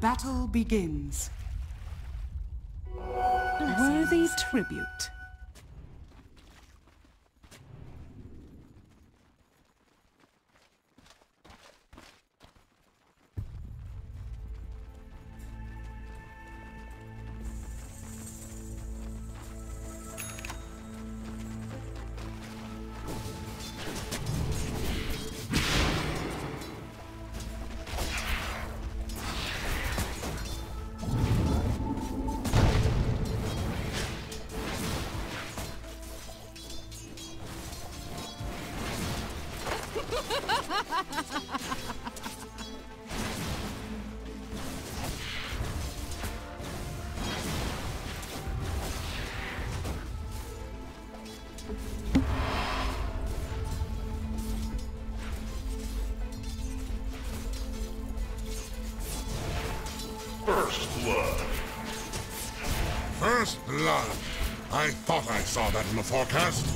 Battle begins. Worthy tribute. Saw that in the forecast.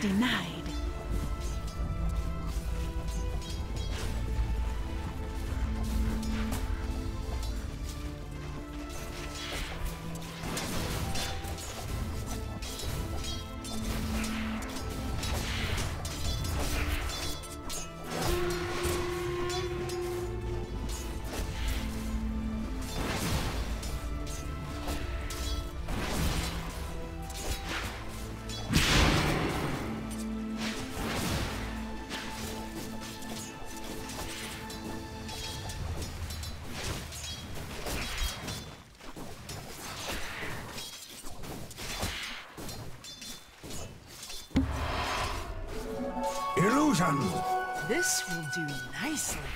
Denied. Do nicely.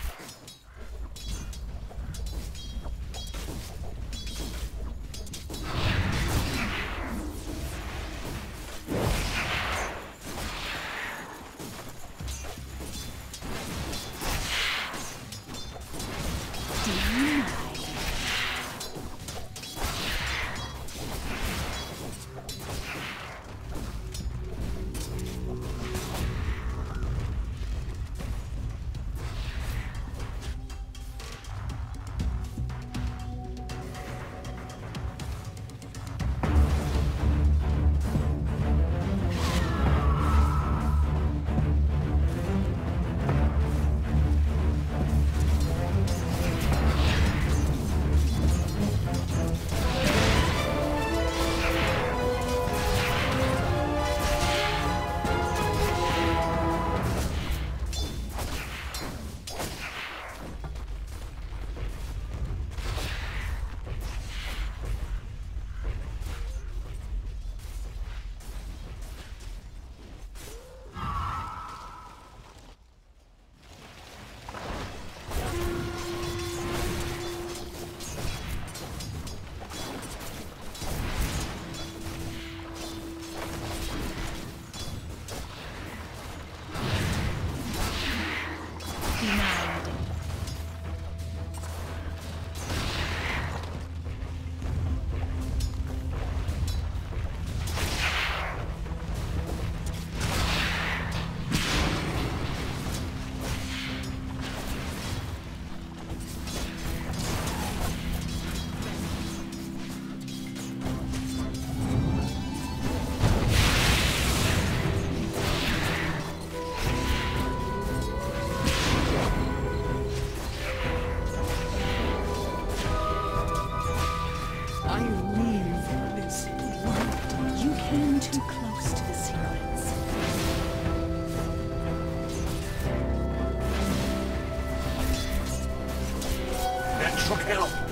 Should help.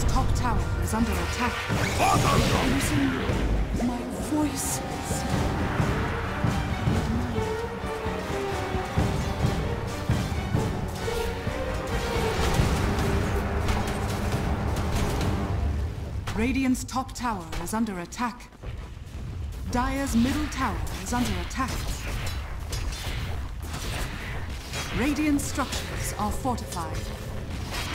Radiant's top tower is under attack. Losing my voice. Radiant's top tower is under attack. Dire's middle tower is under attack. Radiant structures are fortified.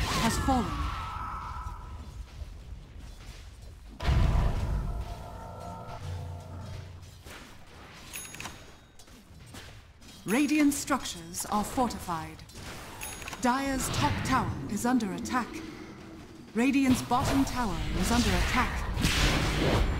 Has fallen. Radiant structures are fortified. Dire's top tower is under attack. Radiant's bottom tower is under attack.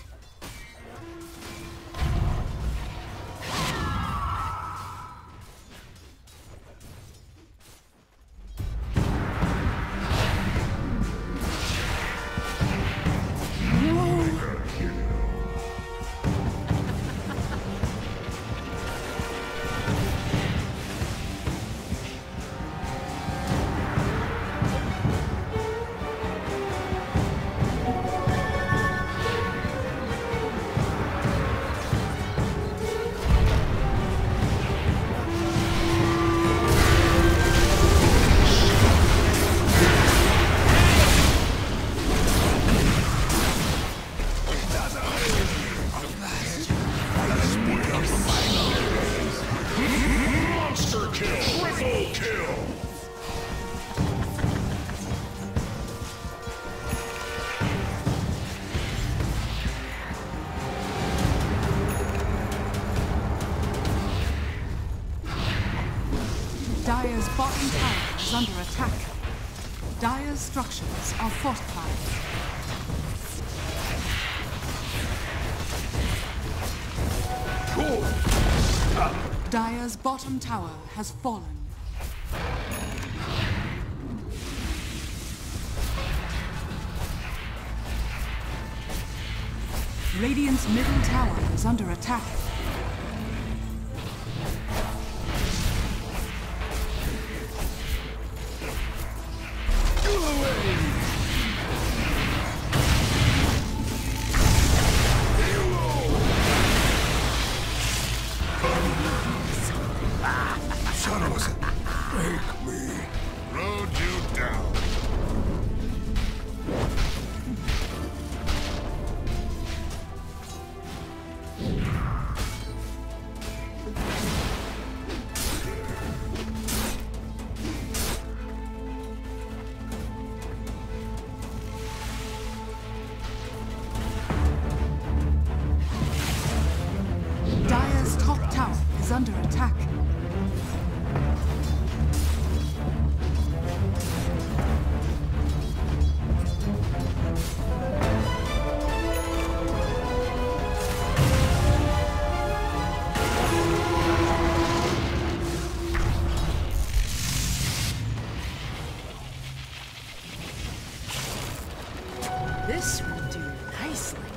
Dire's bottom tower has fallen. Radiant's middle tower is under attack. This will do nicely.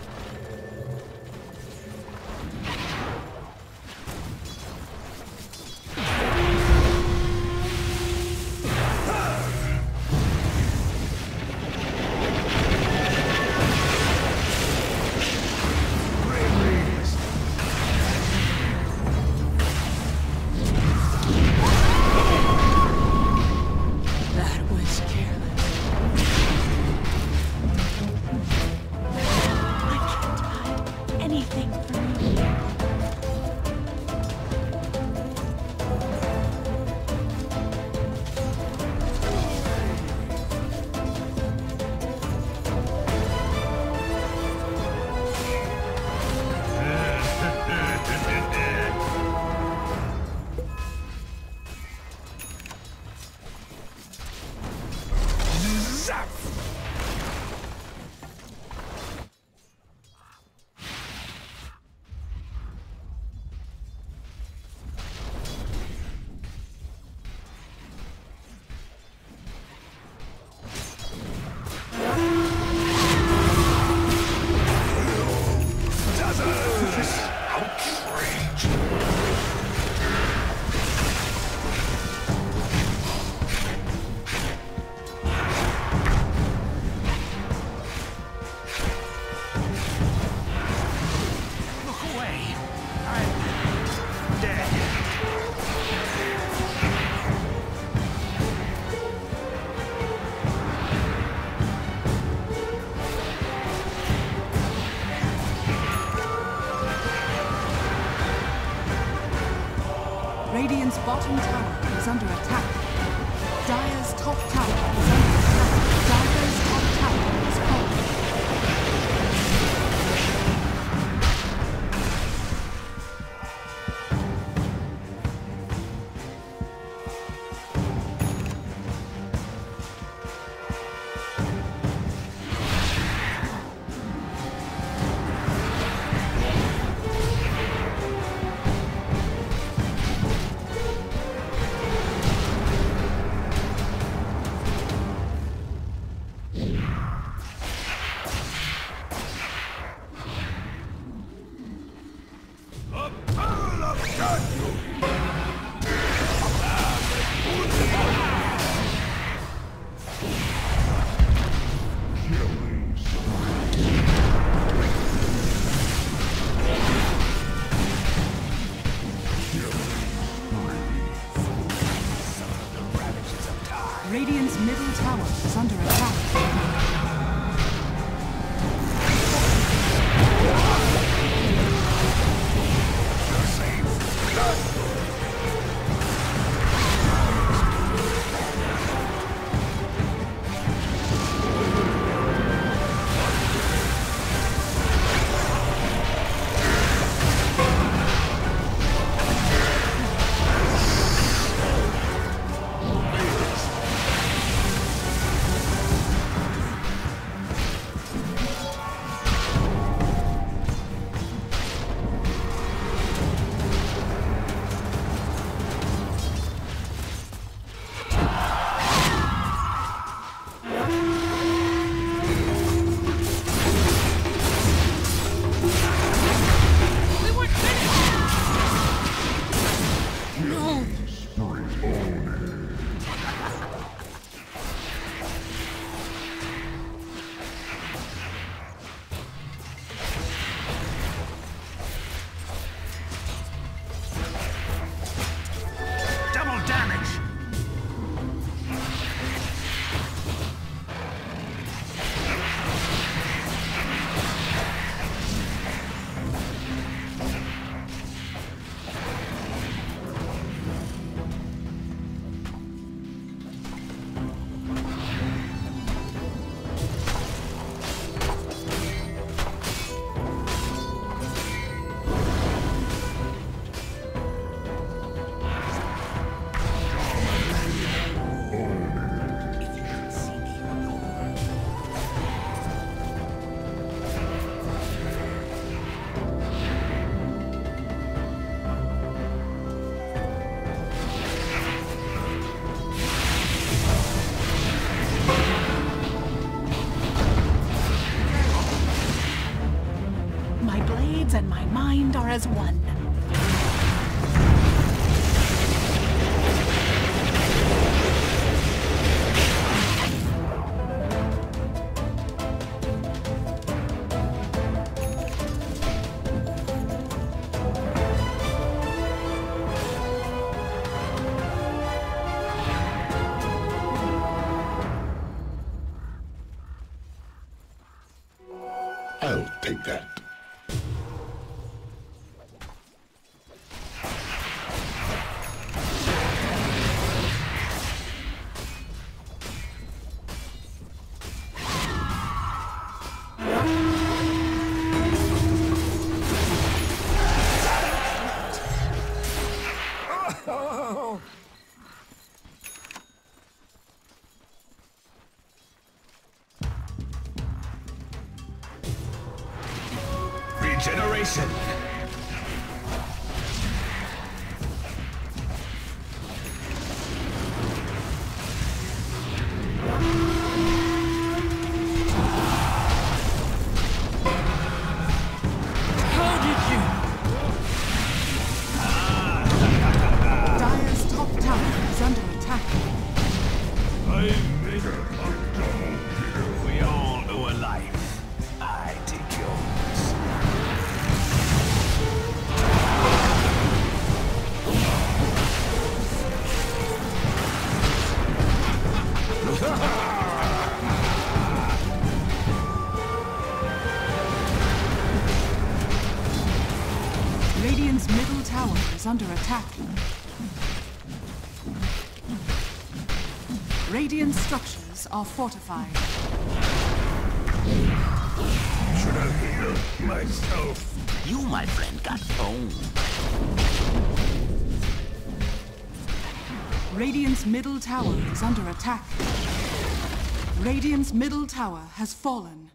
Mind are as one. I'll take that. Under attack. Radiant structures are fortified. Should have healed myself. You, my friend, got owned. Radiant's middle tower is under attack. Radiant's middle tower has fallen.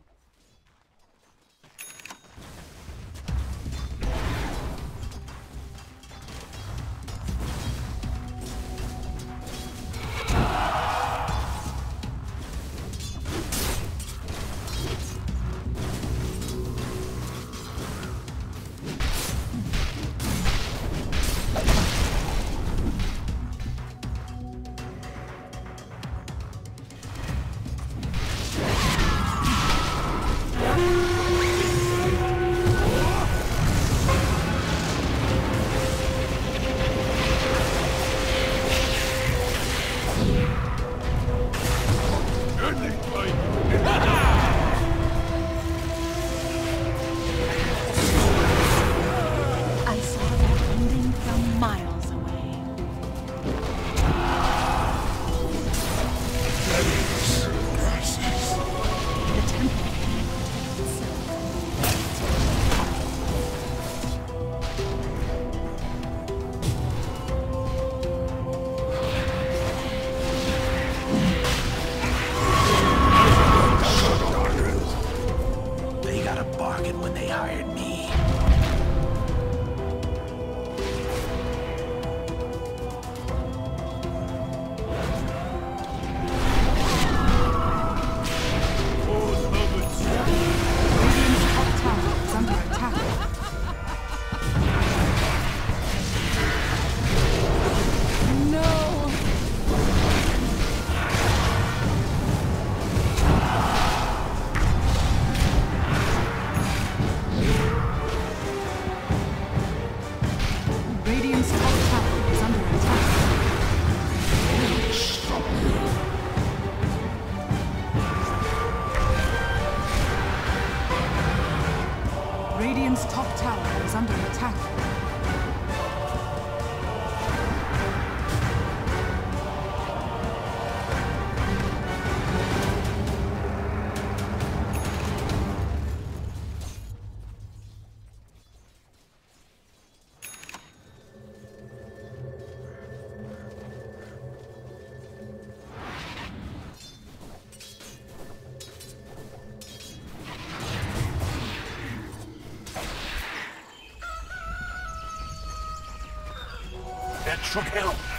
Should help.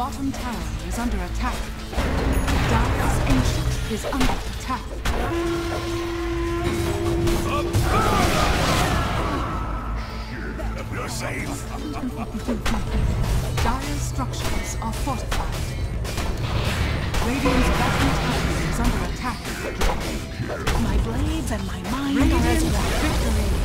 Bottom tower is under attack. Dire's ancient is under attack. You're safe. Dire's structures are fortified. Radiant's bottom tower is under attack. My blades and my mind are Radiant as one. victory.